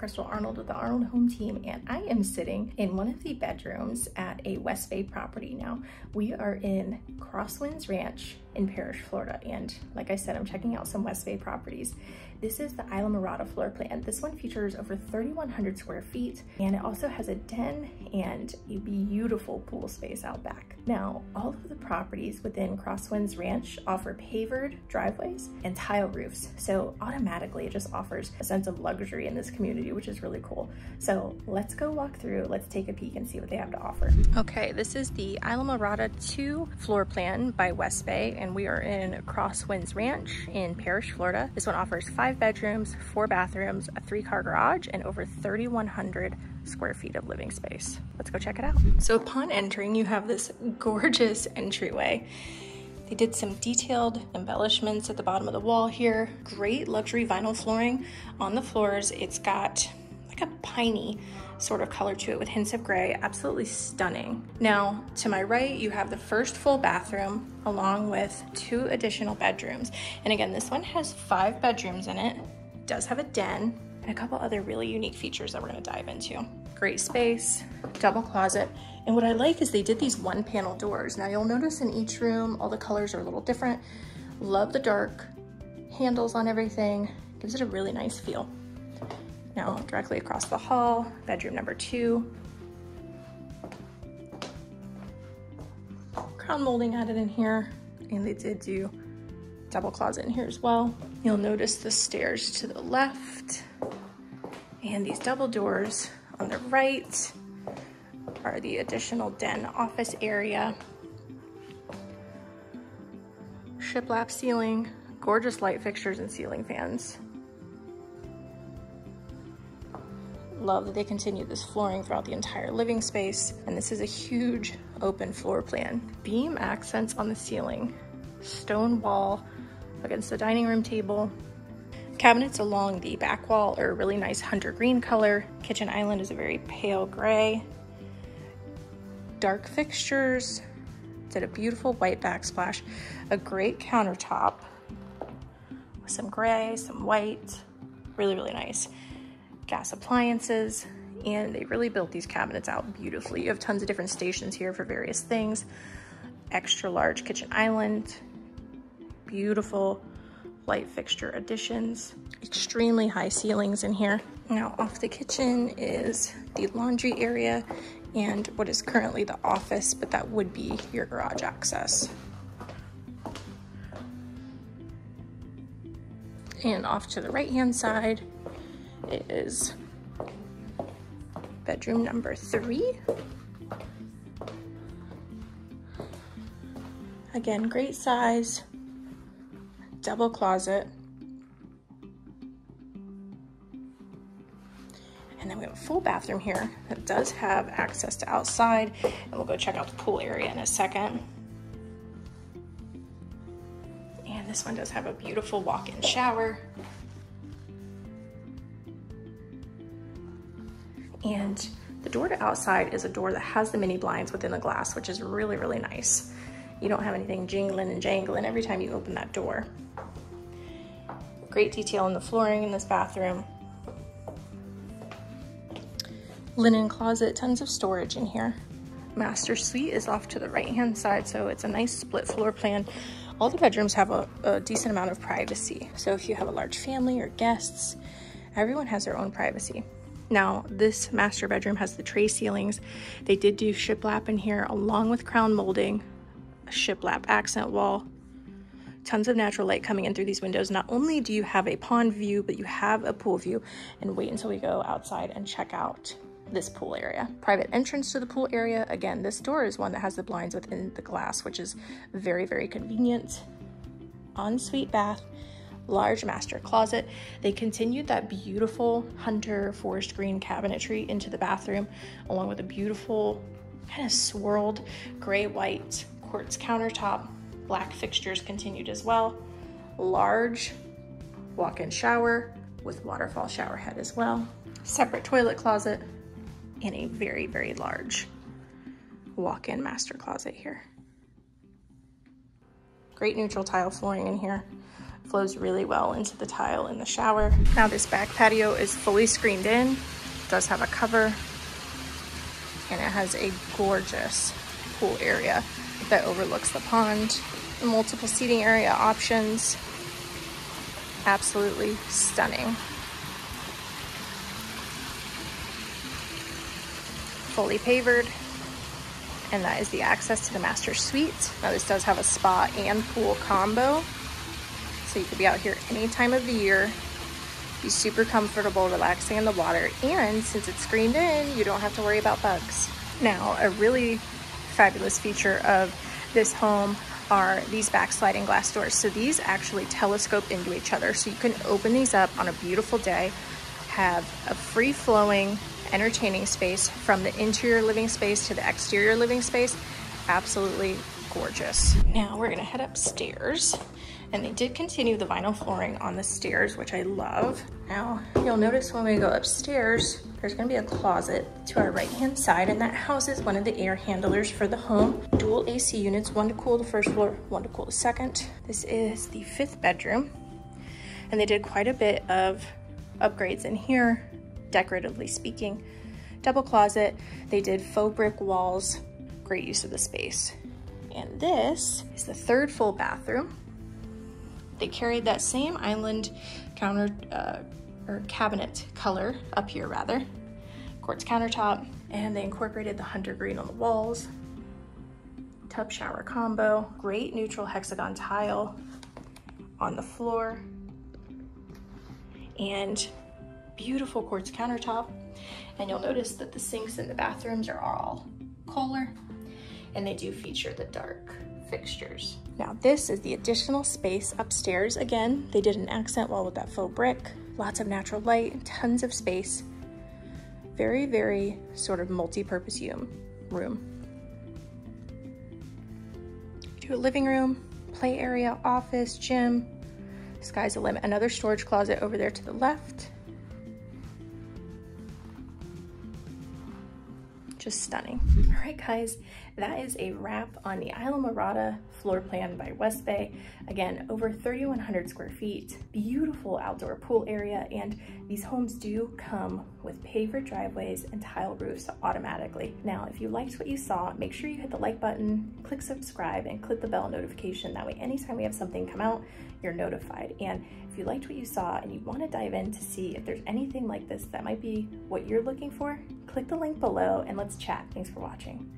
Krystal Arnold with the Arnold Home Team, and I am sitting in one of the bedrooms at a West Bay property. Now, we are in Crosswinds Ranch in Parrish, Florida, and like I said, I'm checking out some West Bay properties. This is the Islamorada floor plan. This one features over 3,100 square feet, and it also has a den and a beautiful pool space out back. Now, all of the properties within Crosswinds Ranch offer pavered driveways and tile roofs, so automatically it just offers a sense of luxury in this community, which is really cool. So let's go walk through, let's take a peek and see what they have to offer. Okay, this is the Islamorada 2 floor plan by West Bay, and we are in Crosswinds Ranch in Parrish, Florida. This one offers five bedrooms, four bathrooms, a three car garage, and over 3,100 square feet of living space. Let's go check it out. So upon entering, you have this gorgeous entryway. They did some detailed embellishments at the bottom of the wall here. Great luxury vinyl flooring on the floors. It's got like a piney sort of color to it with hints of gray. Absolutely stunning. Now, to my right, you have the first full bathroom along with two additional bedrooms. And again, this one has five bedrooms in it. does have a den and a couple other really unique features that we're gonna dive into. Great space, double closet. And what I like is they did these one panel doors. Now you'll notice in each room, all the colors are a little different. Love the dark handles on everything. Gives it a really nice feel. Now directly across the hall, bedroom number two. Crown molding added in here, and they did do double closet in here as well. You'll notice the stairs to the left and these double doors on the right are the additional den office area. Shiplap ceiling, gorgeous light fixtures and ceiling fans. Love that they continue this flooring throughout the entire living space. And this is a huge open floor plan. Beam accents on the ceiling, stone wall against the dining room table. Cabinets along the back wall are a really nice hunter green color. Kitchen island is a very pale gray. Dark fixtures, did a beautiful white backsplash, a great countertop with some gray, some white, really, really nice gas appliances, and they really built these cabinets out beautifully. You have tons of different stations here for various things. Extra large kitchen island, beautiful light fixture additions, extremely high ceilings in here. Now off the kitchen is the laundry area and what is currently the office, but that would be your garage access. And off to the right hand side is bedroom number three. Again, great size, double closet. And then we have a full bathroom here that does have access to outside. And we'll go check out the pool area in a second. And this one does have a beautiful walk-in shower. And the door to outside is a door that has the mini blinds within the glass, which is really, really nice. You don't have anything jingling and jangling every time you open that door. Great detail in the flooring in this bathroom. Linen closet, tons of storage in here. Master suite is off to the right hand side, so it's a nice split floor plan. All the bedrooms have a, a decent amount of privacy. So if you have a large family or guests, everyone has their own privacy. Now, this master bedroom has the tray ceilings. They did do shiplap in here along with crown molding, a shiplap accent wall, tons of natural light coming in through these windows. Not only do you have a pond view, but you have a pool view. And wait until we go outside and check out this pool area. Private entrance to the pool area. Again, this door is one that has the blinds within the glass, which is very, very convenient. Ensuite bath large master closet. They continued that beautiful hunter forest green cabinetry into the bathroom, along with a beautiful kind of swirled gray white quartz countertop. Black fixtures continued as well. Large walk-in shower with waterfall shower head as well. Separate toilet closet and a very, very large walk-in master closet here. Great neutral tile flooring in here flows really well into the tile in the shower. Now this back patio is fully screened in, does have a cover, and it has a gorgeous pool area that overlooks the pond. Multiple seating area options. Absolutely stunning. Fully pavered. And that is the access to the master suite. Now this does have a spa and pool combo. So you could be out here any time of the year, be super comfortable, relaxing in the water. And since it's screened in, you don't have to worry about bugs. Now, a really fabulous feature of this home are these backsliding glass doors. So these actually telescope into each other. So you can open these up on a beautiful day, have a free flowing entertaining space from the interior living space to the exterior living space. Absolutely gorgeous. Now we're gonna head upstairs and they did continue the vinyl flooring on the stairs, which I love. Now, you'll notice when we go upstairs, there's gonna be a closet to our right-hand side, and that houses one of the air handlers for the home. Dual AC units, one to cool the first floor, one to cool the second. This is the fifth bedroom, and they did quite a bit of upgrades in here, decoratively speaking. Double closet, they did faux brick walls, great use of the space. And this is the third full bathroom. They carried that same island counter uh, or cabinet color up here rather, quartz countertop, and they incorporated the hunter green on the walls, tub shower combo, great neutral hexagon tile on the floor, and beautiful quartz countertop. And you'll notice that the sinks in the bathrooms are all Kohler, and they do feature the dark fixtures. Now this is the additional space upstairs. Again, they did an accent wall with that faux brick, lots of natural light, tons of space. Very, very sort of multi-purpose room. Do a living room, play area, office, gym. Sky's the limit. Another storage closet over there to the left. Just stunning. All right, guys, that is a wrap on the Islamorada floor plan by West Bay. Again, over 3,100 square feet, beautiful outdoor pool area, and these homes do come with paver driveways and tile roofs automatically. Now, if you liked what you saw, make sure you hit the like button, click subscribe, and click the bell notification. That way, anytime we have something come out, you're notified. And if you liked what you saw and you want to dive in to see if there's anything like this that might be what you're looking for, click the link below and let's chat. Thanks for watching.